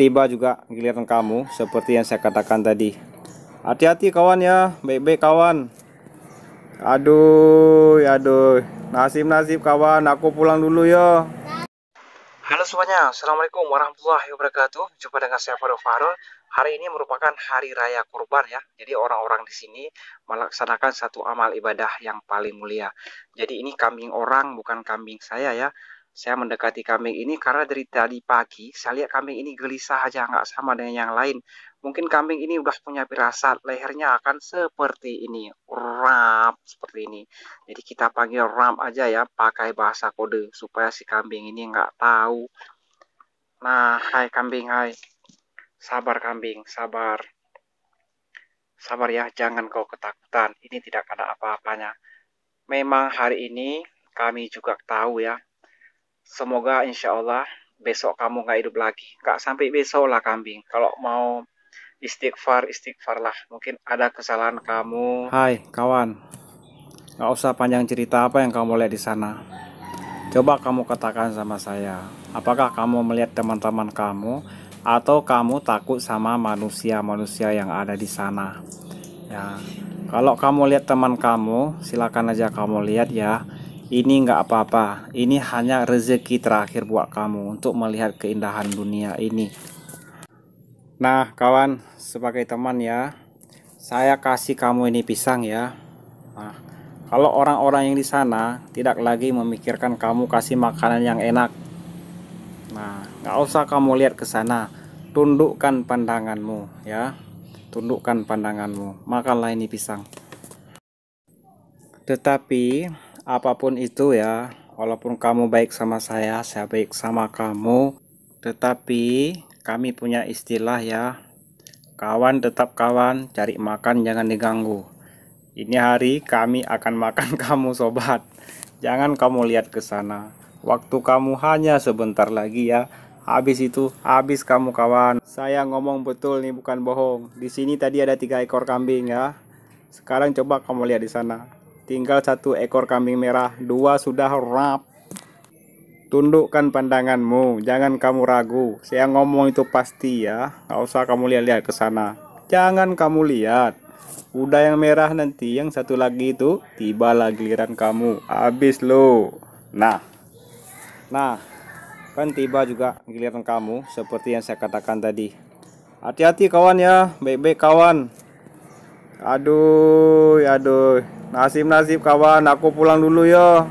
tiba juga giliran kamu seperti yang saya katakan tadi. Hati-hati kawan ya, baik-baik kawan. Aduh, aduh. Nasib-nasib kawan, aku pulang dulu ya. Halo semuanya, Assalamualaikum warahmatullahi wabarakatuh. Jumpa dengan saya Farul Farul. Hari ini merupakan hari raya kurban ya. Jadi orang-orang di sini melaksanakan satu amal ibadah yang paling mulia. Jadi ini kambing orang, bukan kambing saya ya. Saya mendekati kambing ini karena dari tadi pagi saya lihat kambing ini gelisah aja, nggak sama dengan yang lain. Mungkin kambing ini udah punya firasat, lehernya akan seperti ini, rap seperti ini. Jadi kita panggil ram aja ya, pakai bahasa kode supaya si kambing ini nggak tahu. Nah, hai kambing, hai. Sabar kambing, sabar. Sabar ya, jangan kau ketakutan. Ini tidak ada apa-apanya. Memang hari ini kami juga tahu ya, Semoga insya Allah besok kamu nggak hidup lagi. Nggak sampai besok lah kambing. Kalau mau istighfar, istighfar lah. Mungkin ada kesalahan kamu. Hai kawan, nggak usah panjang cerita apa yang kamu lihat di sana. Coba kamu katakan sama saya, apakah kamu melihat teman-teman kamu atau kamu takut sama manusia-manusia yang ada di sana? Ya, kalau kamu lihat teman kamu, silakan aja kamu lihat ya ini nggak apa-apa. Ini hanya rezeki terakhir buat kamu untuk melihat keindahan dunia ini. Nah kawan sebagai teman ya saya kasih kamu ini pisang ya. Nah kalau orang-orang yang di sana tidak lagi memikirkan kamu kasih makanan yang enak nah nggak usah kamu lihat ke sana. Tundukkan pandanganmu ya. Tundukkan pandanganmu. Makanlah ini pisang. Tetapi apa pun itu ya walaupun kamu baik sama saya saya baik sama kamu tetapi kami punya istilah ya kawan tetap kawan cari makan jangan diganggu. Ini hari kami akan makan kamu sobat. Jangan kamu lihat ke sana. Waktu kamu hanya sebentar lagi ya. Habis itu habis kamu kawan. Saya ngomong betul nih bukan bohong. Di sini tadi ada tiga ekor kambing ya. Sekarang coba kamu lihat di sana tinggal satu ekor kambing merah dua sudah rap. Tundukkan pandanganmu jangan kamu ragu. Saya ngomong itu pasti ya nggak usah kamu lihat-lihat ke sana. Jangan kamu lihat. Udah yang merah nanti yang satu lagi itu tiba lagi giliran kamu. Habis lo nah. Nah kan tiba juga giliran kamu seperti yang saya katakan tadi. Hati-hati kawan ya baik-baik kawan aduh aduh Nasib-nasib kawan, aku pulang dulu ya.